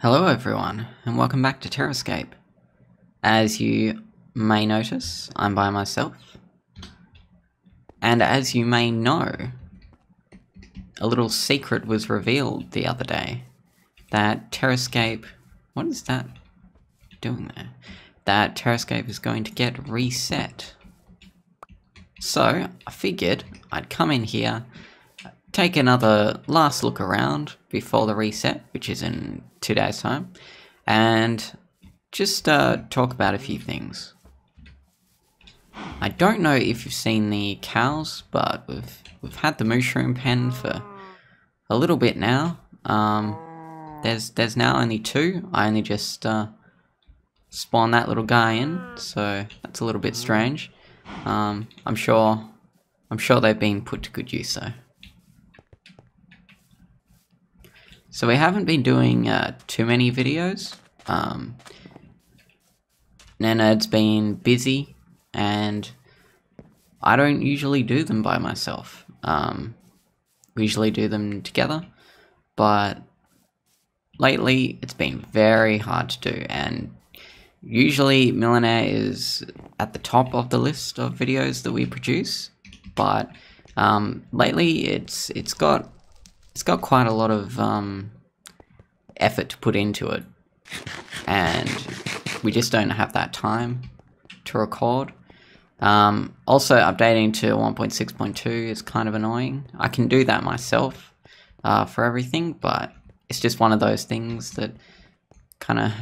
Hello everyone, and welcome back to Terrascape. As you may notice, I'm by myself. And as you may know, a little secret was revealed the other day. That Terrascape... What is that doing there? That Terrascape is going to get reset. So, I figured I'd come in here take another last look around before the reset, which is in two days' time, and just uh, talk about a few things. I don't know if you've seen the cows, but we've we've had the mushroom pen for a little bit now. Um, there's there's now only two. I only just uh, spawned that little guy in, so that's a little bit strange. Um, I'm sure I'm sure they've been put to good use though. So we haven't been doing uh, too many videos. Um, NetNerd's been busy and I don't usually do them by myself. Um, we usually do them together, but lately it's been very hard to do and usually Millionaire is at the top of the list of videos that we produce, but um, lately it's it's got it's got quite a lot of um, effort to put into it, and we just don't have that time to record. Um, also, updating to 1.6.2 is kind of annoying. I can do that myself uh, for everything, but it's just one of those things that kind of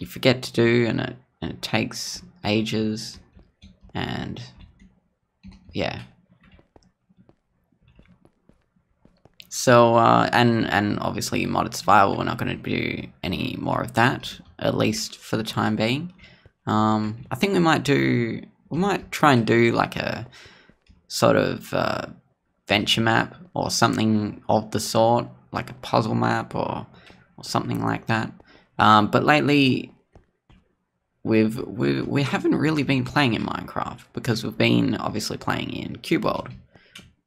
you forget to do, and it and it takes ages, and yeah, So, uh, and, and obviously modded survival, we're not going to do any more of that, at least for the time being. Um, I think we might do, we might try and do like a sort of uh, venture map or something of the sort, like a puzzle map or, or something like that. Um, but lately, we've, we, we haven't really been playing in Minecraft because we've been obviously playing in Cube World.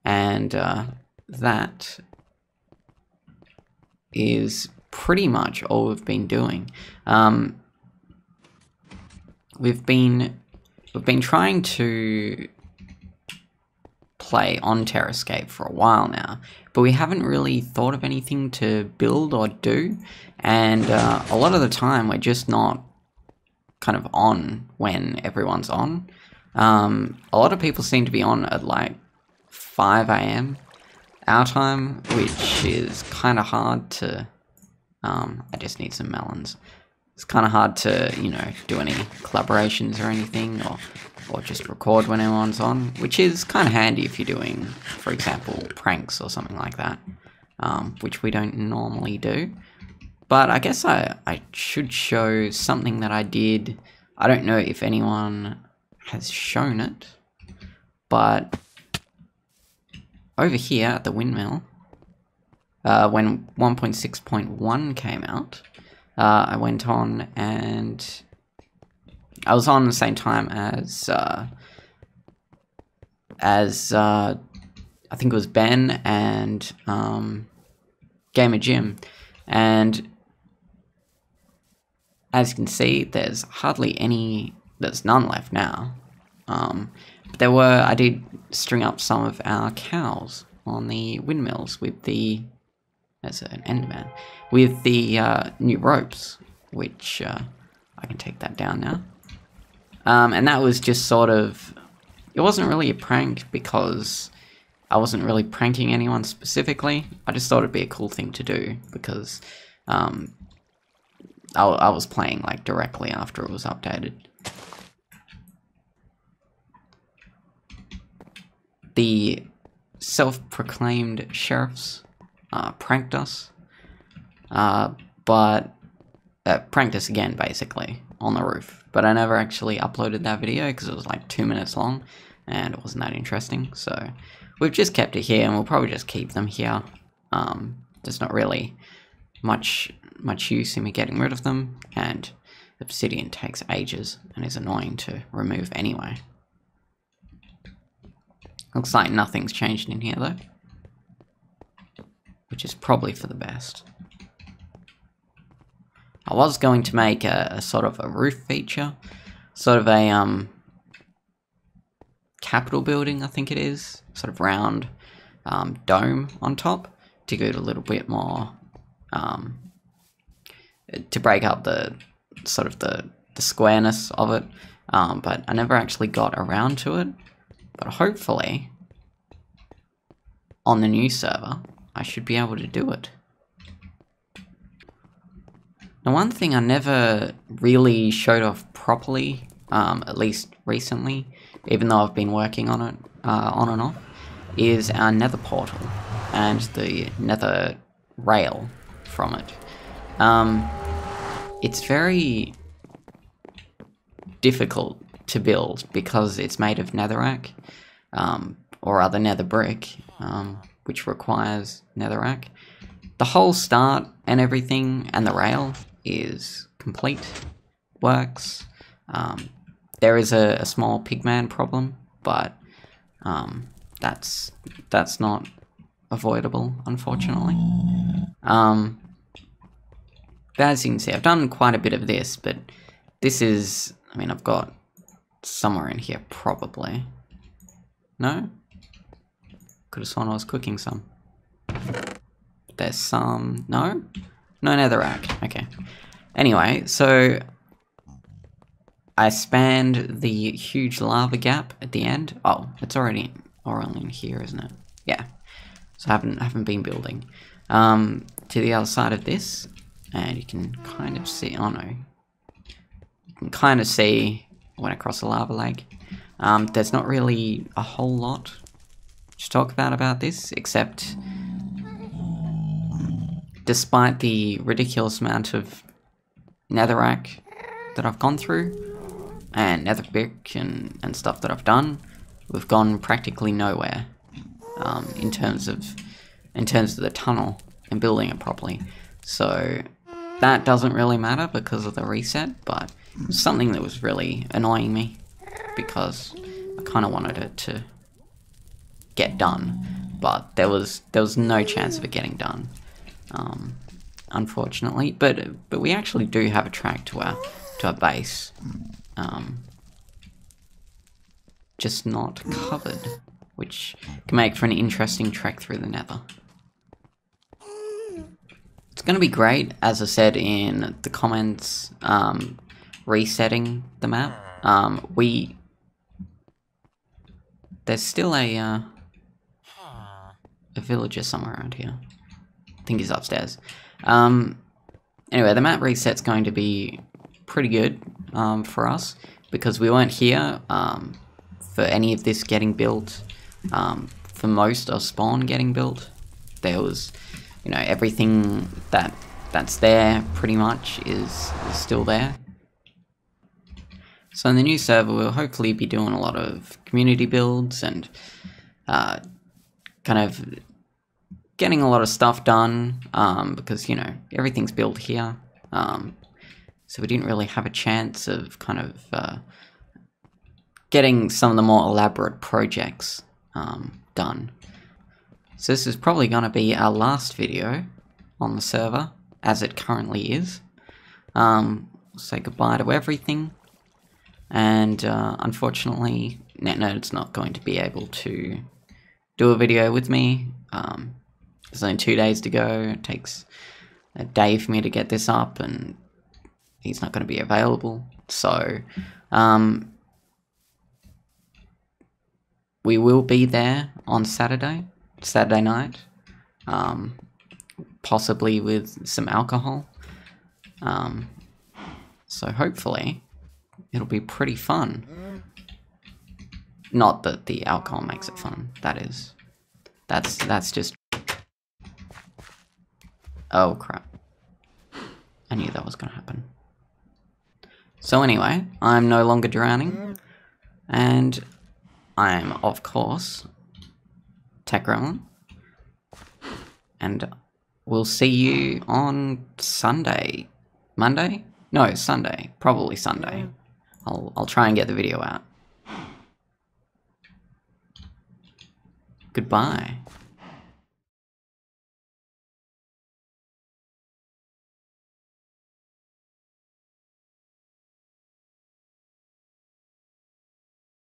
And uh, that is pretty much all we've been doing. Um, we've been we've been trying to play on Terrascape for a while now, but we haven't really thought of anything to build or do, and uh, a lot of the time we're just not kind of on when everyone's on. Um, a lot of people seem to be on at like 5 a.m our time, which is kind of hard to. Um, I just need some melons. It's kind of hard to, you know, do any collaborations or anything, or or just record when everyone's on, which is kind of handy if you're doing, for example, pranks or something like that, um, which we don't normally do. But I guess I, I should show something that I did. I don't know if anyone has shown it, but over here at the windmill, uh, when 1.6.1 came out, uh, I went on and I was on the same time as uh, as uh, I think it was Ben and um, Gamer Jim, and as you can see, there's hardly any. There's none left now. Um, there were, I did string up some of our cows on the windmills with the, as an enderman, with the uh, new ropes, which uh, I can take that down now. Um, and that was just sort of, it wasn't really a prank because I wasn't really pranking anyone specifically. I just thought it'd be a cool thing to do because um, I, I was playing like directly after it was updated. The self-proclaimed sheriffs uh, pranked us, uh, but uh, pranked us again, basically, on the roof. But I never actually uploaded that video because it was like two minutes long, and it wasn't that interesting. So we've just kept it here, and we'll probably just keep them here. Um, there's not really much much use in me getting rid of them, and obsidian takes ages and is annoying to remove anyway. Looks like nothing's changed in here though. Which is probably for the best. I was going to make a, a sort of a roof feature, sort of a um, Capitol building, I think it is, sort of round um, dome on top to get a little bit more um, to break up the sort of the, the squareness of it. Um, but I never actually got around to it. But hopefully, on the new server, I should be able to do it. Now, one thing I never really showed off properly, um, at least recently, even though I've been working on it uh, on and off, is our nether portal and the nether rail from it. Um, it's very difficult to build because it's made of netherrack, um, or other nether brick, um, which requires netherrack. The whole start and everything and the rail is complete, works. Um, there is a, a, small pigman problem, but um, that's that's not avoidable, unfortunately. Um, but as you can see, I've done quite a bit of this, but this is, I mean, I've got somewhere in here, probably. No? Could have sworn I was cooking some. There's some, no? No netherrack, okay. Anyway, so I spanned the huge lava gap at the end. Oh, it's already already in here, isn't it? Yeah. So I haven't haven't been building. Um, to the other side of this, and you can kind of see. Oh no, you can kind of see when I cross the lava lake. Um, there's not really a whole lot to talk about about this, except despite the ridiculous amount of netherrack that I've gone through, and nether brick and, and stuff that I've done, we've gone practically nowhere um, in terms of in terms of the tunnel and building it properly. So that doesn't really matter because of the reset, but something that was really annoying me because I kind of wanted it to get done, but there was there was no chance of it getting done, um, unfortunately. But but we actually do have a track to our to our base, um, just not covered, which can make for an interesting trek through the Nether. It's going to be great, as I said in the comments, um, resetting the map. Um, we... There's still a, uh, a villager somewhere around here. I think he's upstairs. Um, anyway, the map reset's going to be pretty good um, for us because we weren't here um, for any of this getting built. Um, for most of spawn getting built, there was you know, everything that that's there pretty much is, is still there. So in the new server, we'll hopefully be doing a lot of community builds and uh, kind of getting a lot of stuff done um, because, you know, everything's built here. Um, so we didn't really have a chance of kind of uh, getting some of the more elaborate projects um, done. So this is probably going to be our last video on the server, as it currently is. Um, say goodbye to everything. And uh, unfortunately, NetNerd's not going to be able to do a video with me. Um, there's only two days to go. It takes a day for me to get this up, and he's not going to be available. So, um, we will be there on Saturday. Saturday night, um, possibly with some alcohol. Um, so hopefully, it'll be pretty fun. Not that the alcohol makes it fun. That is, that's that's just. Oh crap! I knew that was gonna happen. So anyway, I'm no longer drowning, and I'm of course Tech And we'll see you on Sunday. Monday? No, Sunday. Probably Sunday. I'll, I'll try and get the video out. Goodbye.